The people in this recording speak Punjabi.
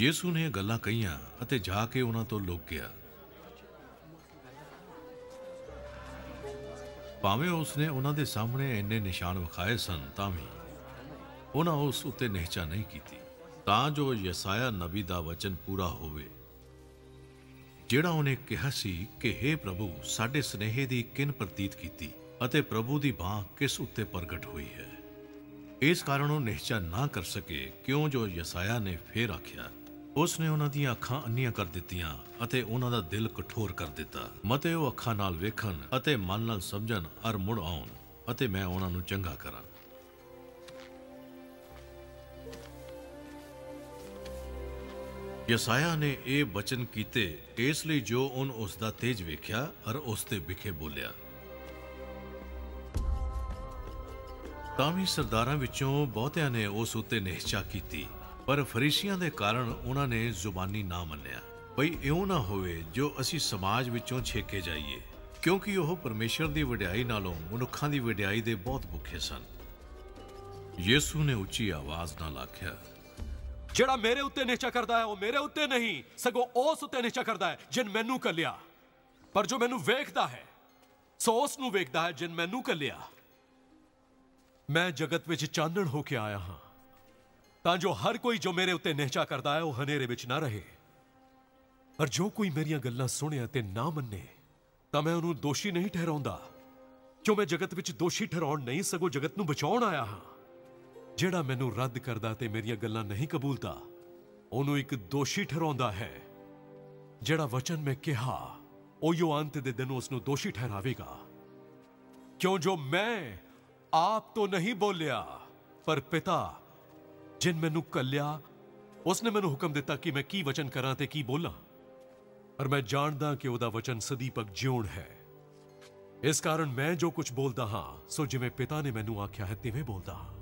ਯੀਸੂ ਨੇ ਗੱਲਾਂ ਕਹੀਆਂ ਅਤੇ ਜਾ ਕੇ ਉਹਨਾਂ ਤੋਂ ਲੁਕ ਗਿਆ। ਭਾਵੇਂ ਉਸਨੇ ਉਹਨਾਂ ਦੇ ਸਾਹਮਣੇ ਇੰਨੇ ਨਿਸ਼ਾਨ ਵਿਖਾਏ ਸਨ, ਤਾਂ ਵੀ ਉਹਨਾਂ ਉਸ ਉੱਤੇ ਨਿਹਚਾ ਨਹੀਂ ਕੀਤੀ, ਤਾਂ ਜੋ ਯਸਾਇਆ ਨਬੀ ਦਾ ਵਚਨ ਪੂਰਾ ਹੋਵੇ। ਜਿਹੜਾ ਉਹਨੇ ਕਿਹਾ ਸੀ ਕਿ हे ਪ੍ਰਭੂ, ਸਾਡੇ ਸਨੇਹ ਦੀ ਕਿਨ ਪ੍ਰਤੀਤ ਕੀਤੀ ਅਤੇ ਪ੍ਰਭੂ ਦੀ ਬਾਹ ਕਿਸ ਉੱਤੇ ਪ੍ਰਗਟ ਹੋਈ ਹੈ? ਇਸ ਕਾਰਨ ਉਹ ਨਿਹਚਾ ਨਾ ਕਰ ਸਕੇ, ਕਿਉਂ ਜੋ ਯਸਾਇਆ ਨੇ ਫੇਰ ਆਖਿਆ ਉਸ ਨੇ ਉਹਨਾਂ ਦੀਆਂ ਅੱਖਾਂ ਅੰਨੀਆਂ ਕਰ ਦਿੱਤੀਆਂ ਅਤੇ ਉਹਨਾਂ ਦਾ ਦਿਲ ਕਠੋਰ ਕਰ ਦਿੱਤਾ। ਮਤੇ ਉਹ ਅੱਖਾਂ ਨਾਲ ਵੇਖਣ ਅਤੇ ਮਨ ਨਾਲ ਸਮਝਣ ਅਰ ਮੁੜ ਆਉਣ ਅਤੇ ਮੈਂ ਉਹਨਾਂ ਨੂੰ ਚੰਗਾ ਕਰਾਂ। ਯਸਾਇਆ ਨੇ ਇਹ ਬਚਨ ਕੀਤੇ, ਇਸ ਲਈ ਜੋ ਉਹਨ ਉਸ ਦਾ ਤੇਜ ਵੇਖਿਆ, ਅਰ ਉਸ ਤੇ ਵਿਖੇ ਬੋਲਿਆ। ਤਾਂ ਵੀ ਸਰਦਾਰਾਂ ਵਿੱਚੋਂ ਬਹੁਤਿਆਂ ਨੇ ਉਸ ਉੱਤੇ ਨਿਹਚਾ ਕੀਤੀ। ਪਰ ਫਰੀਸੀਆਂ ਦੇ ਕਾਰਨ ਉਹਨਾਂ ਨੇ ਜ਼ੁਬਾਨੀ ਨਾ ਮੰਨਿਆ। ਭਈ ਇਉਂ ਨਾ ਹੋਵੇ ਜੋ ਅਸੀਂ ਸਮਾਜ ਵਿੱਚੋਂ ਛੇਕੇ ਜਾਈਏ, ਕਿਉਂਕਿ ਉਹ ਪਰਮੇਸ਼ਰ ਦੀ ਵਡਿਆਈ ਨਾਲੋਂ ਮਨੁੱਖਾਂ ਦੀ ਵਡਿਆਈ ਦੇ ਬਹੁਤ ਭੁੱਖੇ ਸਨ। ਯੀਸੂ ਨੇ ਉੱਚੀ ਆਵਾਜ਼ ਨਾਲ ਆਖਿਆ, ਜਿਹੜਾ ਮੇਰੇ ਉੱਤੇ ਨਿਸ਼ਚਾ ਕਰਦਾ ਹੈ, ਉਹ ਮੇਰੇ ਉੱਤੇ ਨਹੀਂ, ਸਗੋਂ ਉਸ ਉੱਤੇ ਨਿਸ਼ਚਾ ਕਰਦਾ ਹੈ, ਜਿਨ ਮੈਨੂੰ ਕੱਲਿਆ। ਪਰ ਜੋ ਮੈਨੂੰ ਵੇਖਦਾ ਹੈ, ਸੋ ਉਸ ਨੂੰ ਵੇਖਦਾ ਹੈ ਜਿਨ ਮੈਨੂੰ ਕੱਲਿਆ। ਮੈਂ ਜਗਤ ਵਿੱਚ ਚਾਨਣ ਹੋ ਕੇ ਆਇਆ ਹਾਂ। ਤਾਂ ਜੋ ਹਰ ਕੋਈ ਜੋ ਮੇਰੇ ਉੱਤੇ ਨਿਸ਼ਚਾ ਕਰਦਾ ਹੈ, ਉਹ ਹਨੇਰੇ ਵਿੱਚ ਨਾ ਰਹੇ। ਪਰ ਜੋ ਕੋਈ ਮੇਰੀਆਂ ਗੱਲਾਂ ਸੁਣੇ ਅਤੇ ਨਾ ਮੰਨੇ, ਤਾਂ ਮੈਂ ਉਹਨੂੰ ਦੋਸ਼ੀ ਨਹੀਂ ਠਹਿਰਾਉਂਦਾ। ਕਿਉਂ ਮੈਂ ਜਗਤ ਵਿੱਚ ਦੋਸ਼ੀ ਠਹਿਰਾਉਣ ਨਹੀਂ ਸਗੋਂ ਜਗਤ ਨੂੰ ਬਚਾਉਣ ਆਇਆ ਹਾਂ? ਜਿਹੜਾ ਮੈਨੂੰ ਰੱਦ ਕਰਦਾ ਤੇ ਮੇਰੀਆਂ ਗੱਲਾਂ ਨਹੀਂ ਕਬੂਲਦਾ, ਉਹਨੂੰ ਇੱਕ ਦੋਸ਼ੀ ਠਹਿਰਾਉਂਦਾ ਹੈ। ਜਿਹੜਾ ਵਚਨ ਮੈਂ ਕਿਹਾ ਉਹੀਓ ਅੰਤ ਦੇ ਦਿਨ ਉਸ ਨੂੰ ਦੋਸ਼ੀ ਠਹਿਰਾਵੇਗਾ। ਕਿਉਂ ਜੋ ਮੈਂ ਆਪ ਤੋਂ ਨਹੀਂ ਬੋਲਿਆ, ਪਰ ਪਿਤਾ ਜਿਨ ਮੈਨੂੰ ਕੱਲਿਆ ਉਸਨੇ ਮੈਨੂੰ ਹੁਕਮ ਦਿੱਤਾ ਕਿ ਮੈਂ ਕੀ ਵਚਨ ਕਰਾਂ ਤੇ ਕੀ ਬੋਲਾਂ। ਪਰ ਮੈਂ ਜਾਣਦਾ ਕਿ ਉਹਦਾ ਵਚਨ ਸਦੀਪਕ ਜਿਉਣ ਹੈ। ਇਸ ਕਾਰਨ ਮੈਂ ਜੋ ਕੁਝ ਬੋਲਦਾ ਹਾਂ, ਸੋ ਜਿਵੇਂ ਪਿਤਾ ਨੇ ਮੈਨੂੰ ਆਖਿਆ ਹੈ, ਤਿਵੇਂ ਬੋਲਦਾ ਹਾਂ।